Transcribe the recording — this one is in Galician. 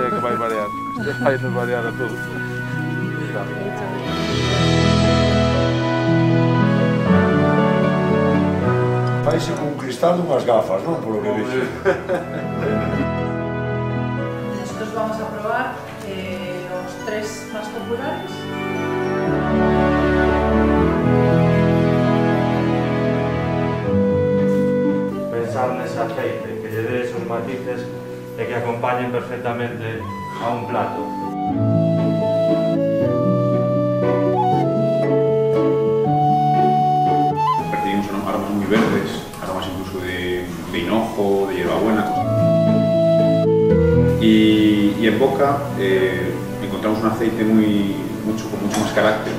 este que vai variar. Este vai nos variar a todos. Faise con cristal unhas gafas, non? Polo que vexo. Nosotros vamos a probar eh, os tres máis populares. Pensar nese aceite, que lle des os matices e que acompañen perfectamente a un plato. Percibimos aromas muy verdes, aromas incluso de, de hinojo, de hierbabuena. Y, y en boca eh, encontramos un aceite muy, mucho, con mucho más carácter.